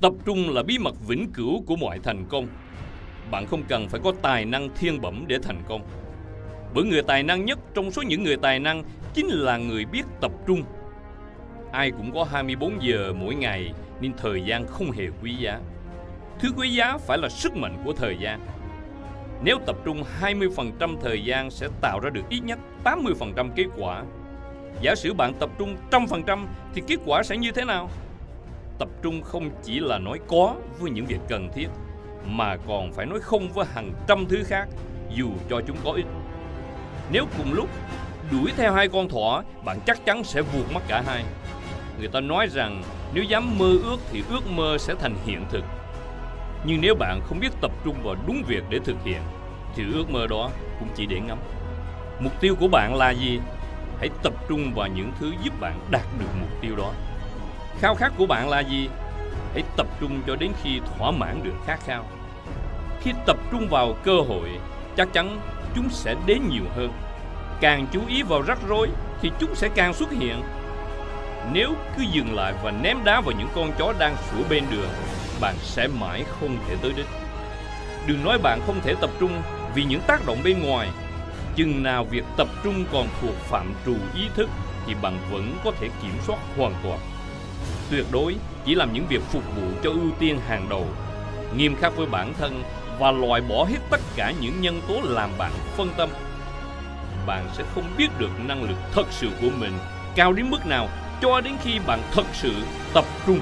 Tập trung là bí mật vĩnh cửu của mọi thành công. Bạn không cần phải có tài năng thiên bẩm để thành công. Bởi người tài năng nhất trong số những người tài năng chính là người biết tập trung. Ai cũng có 24 giờ mỗi ngày, nên thời gian không hề quý giá. Thứ quý giá phải là sức mạnh của thời gian. Nếu tập trung 20% thời gian sẽ tạo ra được ít nhất 80% kết quả. Giả sử bạn tập trung 100% thì kết quả sẽ như thế nào? Tập trung không chỉ là nói có với những việc cần thiết mà còn phải nói không với hàng trăm thứ khác dù cho chúng có ích. Nếu cùng lúc đuổi theo hai con thỏ, bạn chắc chắn sẽ vụt mất cả hai. Người ta nói rằng nếu dám mơ ước thì ước mơ sẽ thành hiện thực. Nhưng nếu bạn không biết tập trung vào đúng việc để thực hiện thì ước mơ đó cũng chỉ để ngắm. Mục tiêu của bạn là gì? Hãy tập trung vào những thứ giúp bạn đạt được mục tiêu đó. Khao khát của bạn là gì? Hãy tập trung cho đến khi thỏa mãn được khát khao. Khi tập trung vào cơ hội, chắc chắn chúng sẽ đến nhiều hơn. Càng chú ý vào rắc rối thì chúng sẽ càng xuất hiện. Nếu cứ dừng lại và ném đá vào những con chó đang sủa bên đường, bạn sẽ mãi không thể tới đích. Đừng nói bạn không thể tập trung vì những tác động bên ngoài. Chừng nào việc tập trung còn thuộc phạm trù ý thức thì bạn vẫn có thể kiểm soát hoàn toàn. Tuyệt đối chỉ làm những việc phục vụ cho ưu tiên hàng đầu, nghiêm khắc với bản thân và loại bỏ hết tất cả những nhân tố làm bạn phân tâm. Bạn sẽ không biết được năng lực thật sự của mình cao đến mức nào cho đến khi bạn thật sự tập trung